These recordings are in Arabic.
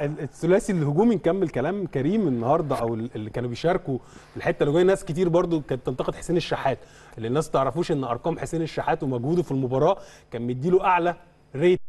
الثلاثي الهجومي نكمل كلام كريم النهارده أو اللي كانوا بيشاركوا الحته اللي جوه ناس كتير برضو كانت تنتقد حسين الشحات. اللي الناس تعرفوش إن أرقام حسين الشحات ومجهوده في المباراة كان مديله أعلى ريت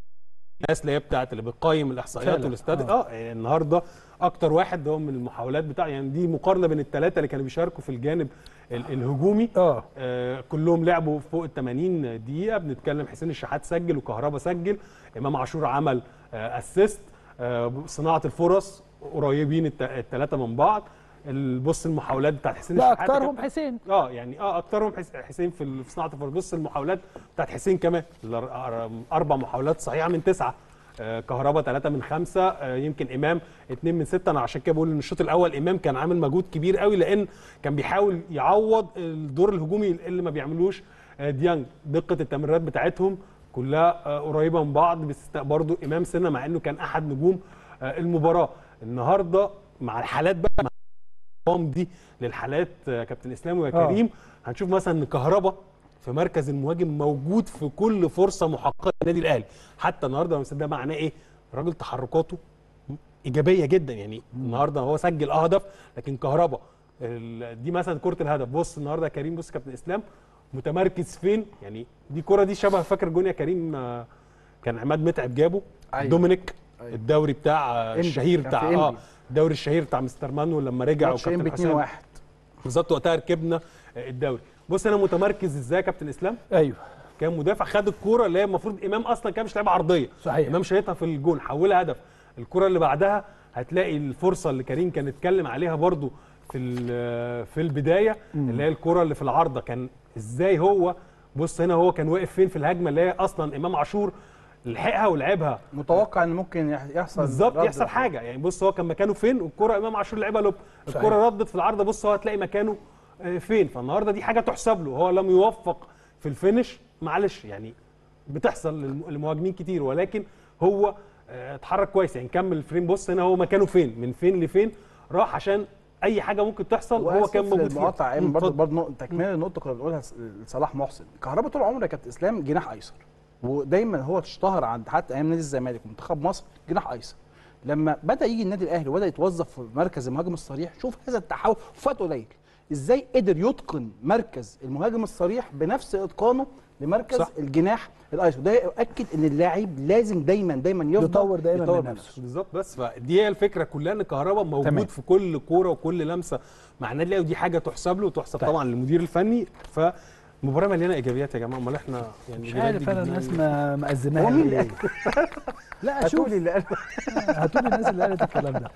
الناس اللي هي بتاعت اللي بتقيم الإحصائيات. والاستاد. آه. آه يعني النهارده أكتر واحد هو من المحاولات بتاع يعني دي مقارنة بين الثلاثه اللي كانوا بيشاركوا في الجانب ال- الهجومي. آه. آه، كلهم لعبوا فوق ال 80 دقيقة. بنتكلم حسين الشحات سجل وكهربا سجل. إمام عاشور عمل آه، اسيست آه، صناعة الفرص قريبين التلاتة من بعض. بص المحاولات بتاعت حسين لا الشحات أكترهم حسين. آه يعني آه أكترهم حس- حسين في صناعة الفرص. بص المحاولات بتاعت حسين كمان. أربع محاولات صحيحة من تسعة. آه، كهربا ثلاثة من خمسة. آه، يمكن إمام اتنين من ستة. أنا عشان كده بقول إن الشوط الأول إمام كان عامل مجهود كبير قوي لأن كان بيحاول يعوض الدور الهجومي اللي ما بيعملوش آه، ديانج. دقة التمريرات بتاعتهم كلها آه، قريبة من بعض باستثناء برضو إمام سنة مع إنه كان أحد نجوم آه، المباراة. النهاردة مع الحالات بقى مع الارقام دي للحالات آه، كابتن إسلام ويا آه. كريم هنشوف مثلا إن كهربا في مركز المهاجم موجود في كل فرصة محققة للنادي الأهلي. حتى النهارده ده معناه إيه؟ الراجل تحركاته إيجابية جدا يعني النهارده هو سجل آه هدف لكن كهربا دي مثلا كرة الهدف. بص النهارده يا كريم بص كابتن إسلام متمركز فين؟ يعني دي كرة دي شبه فاكر جون يا كريم؟ آه، كان عماد متعب جابه. أيوة. دومينيك أيوة. الدوري بتاع آه، الشهير بتاع آه. الدوري الشهير بتاع مستر مانو لما رجع 2 حسام. 1 بالظبط وقتها ركبنا الدوري. بص أنا متمركز إزاي يا كابتن إسلام؟ أيوه. كان مدافع خد الكوره اللي هي المفروض إمام أصلا كان مش لعيبه عرضية. صحيح. إمام شايطها في الجون حولها هدف. الكوره اللي بعدها هتلاقي الفرصة اللي كريم كان اتكلم عليها برضو في في البداية اللي هي الكوره اللي في العارضة. كان إزاي هو بص هنا هو كان واقف فين في الهجمة اللي هي أصلا إمام عاشور لحقها ولعبها. متوقع إن ممكن يح- يحصل بالظبط يحصل. حاجة. يعني بص هو كان مكانه فين والكرة إمام عاشور لعبها لوب. الكرة ردت في العارضة بص هو هتلاقي مكانه آه، فين. فالنهاردة دي حاجة تحسب له. هو لم يوفق في الفينش معلش يعني بتحصل للم- للمهاجمين كتير. ولكن هو اتحرك كويس يعني كمل الفريم. بص هنا هو مكانه فين؟ من فين لفين؟ راح عشان أي حاجة ممكن تحصل هو كان موجود فيها. للمقاطعة ايمن مم، برضه. برضه تكملة النقطه كنا بنقولها لصلاح محسن. كهربا طول عمره كابتن إسلام جناح أيسر. ودايما هو اشتهر عند حتى أيام نادي الزمالك ومنتخب مصر جناح أيسر. لما بدأ يجي النادي الأهلي وبدأ يتوظف في مركز المهاجم الصريح شوف هذا التحول في وقت قليل. إزاي قدر يتقن مركز المهاجم الصريح بنفس إتقانه لمركز صح. الجناح الايسر ده يؤكد إن اللاعب لازم دايما دايما يفضل يطور دايما يطور من نفسه. بالظبط بس فدي هي الفكرة كلها إن كهربا موجود تمام. في كل كورة وكل لمسة مع النادي الاهلي ودي حاجة تحسب له وتحسب طيب. طبعا للمدير الفني فمباراة مليانة إيجابيات يا جماعة أمال إحنا يعني مش عارف أنا الناس منين؟ ما مأزماها ليه؟ لا أشوف هاتولي اللي قالت الكلام ده